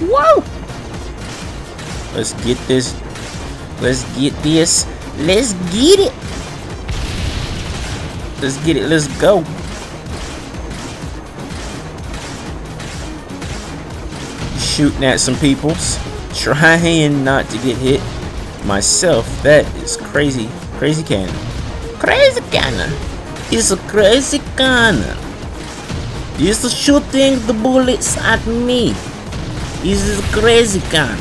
Whoa! Let's get this. Let's get this. Let's get it. Let's get it. Let's go. Shooting at some peoples. Trying not to get hit myself. That is crazy. Crazy cannon. Crazy cannon. It's a crazy cannon. It's shooting the bullets at me. This is a crazy cannon.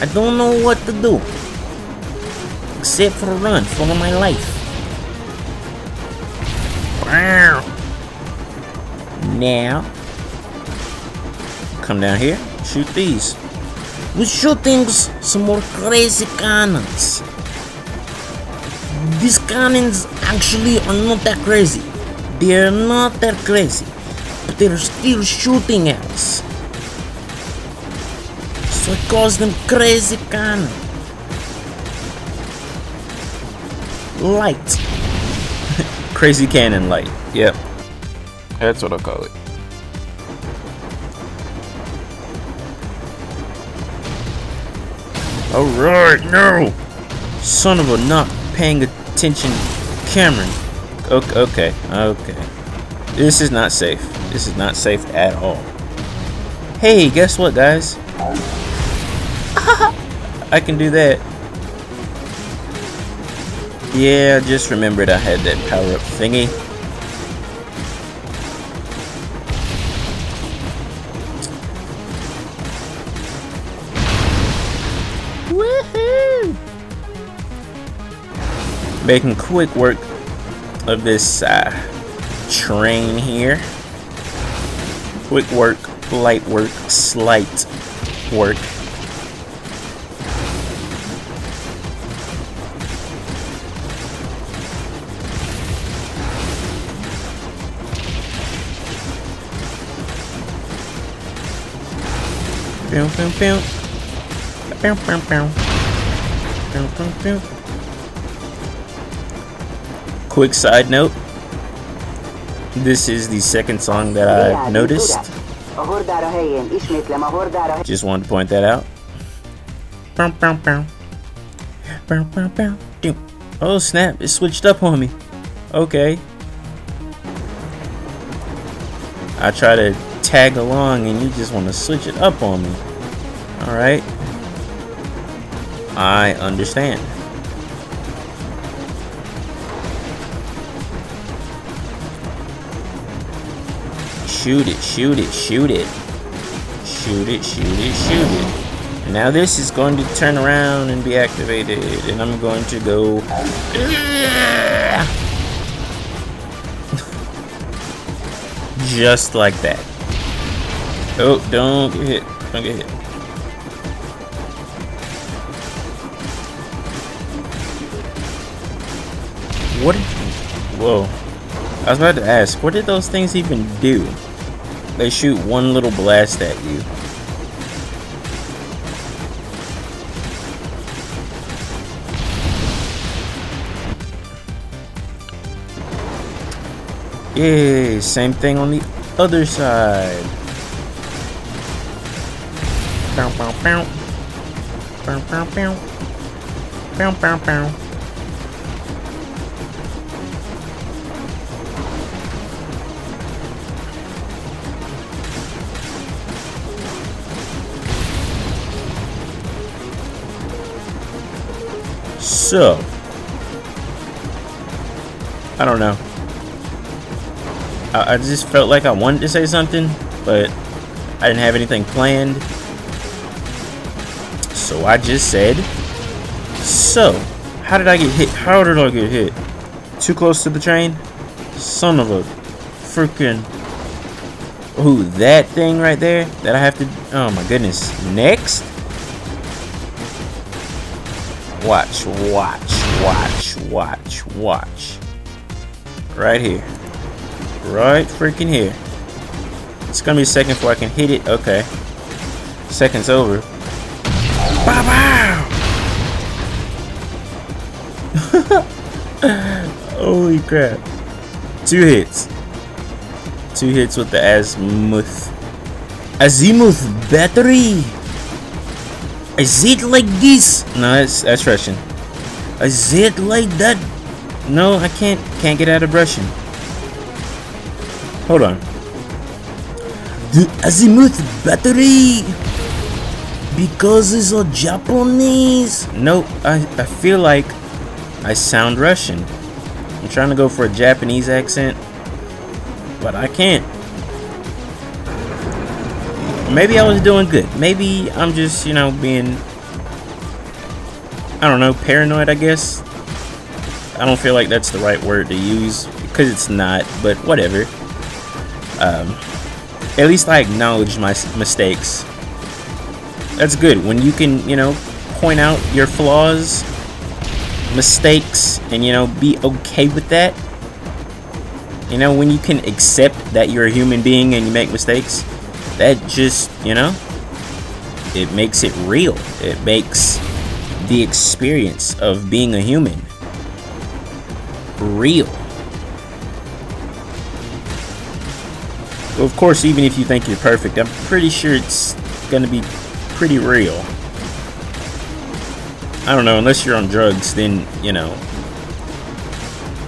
I don't know what to do. Except for run for my life. Now, come down here, shoot these. We're shooting some more crazy cannons. These cannons actually are not that crazy. They're not that crazy. But they're still shooting at us. So I calls them crazy cannon. Light. crazy cannon light. Yep. That's what I call it. Alright, no! Son of a not paying attention Cameron. Okay, okay, okay. This is not safe. This is not safe at all. Hey, guess what, guys? I can do that. Yeah, I just remembered I had that power-up thingy. Woohoo! Making quick work of this uh, train here. Quick work, light work, slight work. Boom, boom, boom. Boom, boom, boom. Boom, boom, boom. Quick side note. This is the second song that I've noticed. A hordára helyén, ismétlem a hordára Just wanted to point that out. Oh snap, it switched up on me. Okay. I try to tag along and you just want to switch it up on me. Alright. I understand. Shoot it, shoot it, shoot it. Shoot it, shoot it, shoot it. And now this is going to turn around and be activated. And I'm going to go. Just like that. Oh, don't get hit. Don't get hit. What did Whoa. I was about to ask, what did those things even do? They shoot one little blast at you. Yay, same thing on the other side. So, I don't know. I, I just felt like I wanted to say something, but I didn't have anything planned. So I just said, so, how did I get hit? How did I get hit? Too close to the train? Son of a freaking... Ooh, that thing right there that I have to... Oh my goodness. Next? Watch, watch, watch, watch, watch. Right here. Right freaking here. It's gonna be a second before I can hit it. Okay. Second's over. Bow bow! Holy crap. Two hits. Two hits with the azimuth. Azimuth battery. Is it like this? No, that's that's Russian. Is it like that? No, I can't can't get out of Russian. Hold on. The Azimuth battery because it's a Japanese. Nope, I, I feel like I sound Russian. I'm trying to go for a Japanese accent, but I can't. Maybe I was doing good. Maybe I'm just, you know, being, I don't know, paranoid, I guess. I don't feel like that's the right word to use because it's not, but whatever. Um, at least I acknowledge my mistakes. That's good. When you can, you know, point out your flaws, mistakes, and, you know, be okay with that. You know, when you can accept that you're a human being and you make mistakes, that just, you know, it makes it real. It makes the experience of being a human real. Of course, even if you think you're perfect, I'm pretty sure it's going to be pretty real. I don't know, unless you're on drugs, then, you know,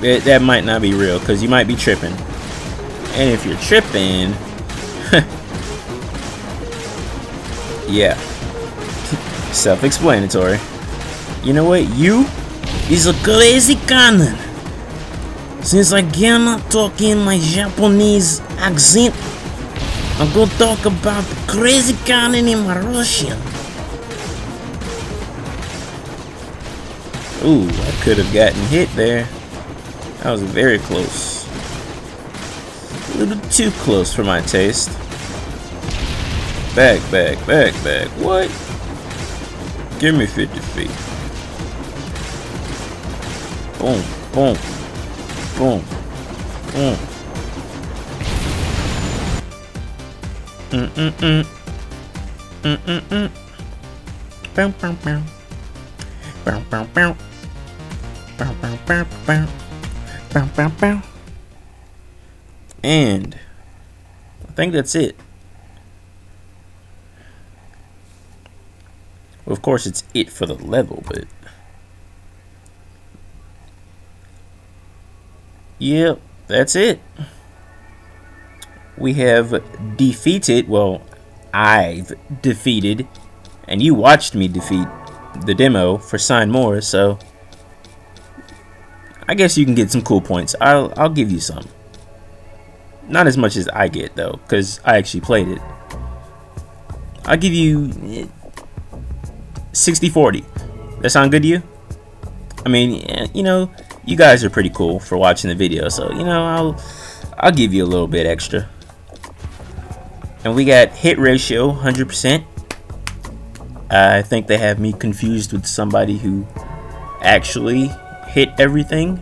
it, that might not be real, because you might be tripping. And if you're tripping, Yeah. Self-explanatory. You know what? You is a crazy cannon. Since I cannot talk in my Japanese accent, I'm gonna talk about the crazy cannon in my Russian. Ooh, I could have gotten hit there. That was very close. A little too close for my taste. Back, back, back, back. What? Give me 50 feet. Boom, boom, boom, boom. Bow, bow, bow. Bow, bow, bow, bow. Bow, bow, bow. And I think that's it. Well, of course, it's it for the level, but... Yep, that's it. We have defeated, well, I've defeated, and you watched me defeat the demo for Sine Mora, so... I guess you can get some cool points. I'll, I'll give you some. Not as much as I get, though, because I actually played it. I'll give you eh, 60-40. That sound good to you? I mean, eh, you know, you guys are pretty cool for watching the video, so, you know, I'll, I'll give you a little bit extra. And we got hit ratio, 100%. I think they have me confused with somebody who actually hit everything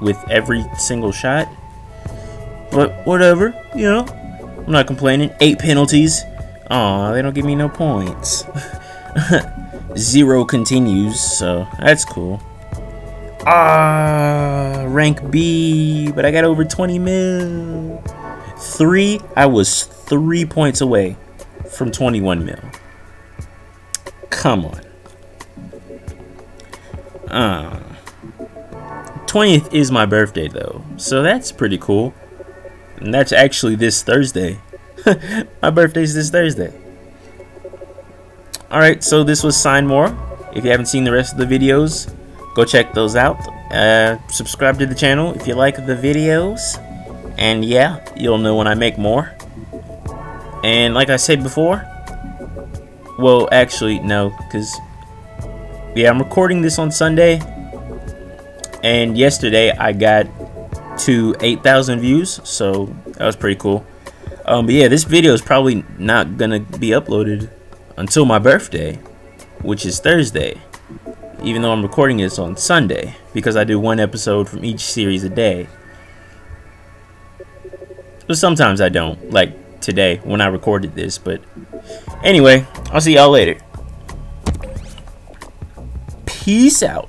with every single shot. But whatever, you know, I'm not complaining. Eight penalties. Aw, they don't give me no points. Zero continues, so that's cool. Ah, rank B, but I got over 20 mil. Three, I was three points away from 21 mil. Come on. Uh, 20th is my birthday, though, so that's pretty cool. And that's actually this Thursday. my birthday's this Thursday. Alright, so this was Sine Mora. If you haven't seen the rest of the videos, go check those out. Uh, subscribe to the channel if you like the videos. And yeah, you'll know when I make more. And like I said before, well, actually, no, because, yeah, I'm recording this on Sunday. And yesterday I got to 8,000 views, so that was pretty cool. Um, but yeah, this video is probably not to be uploaded until my birthday, which is Thursday, even though I'm recording this on Sunday, because I do one episode from each series a day. But sometimes I don't, like today when I recorded this, but anyway, I'll see y'all later. Peace out.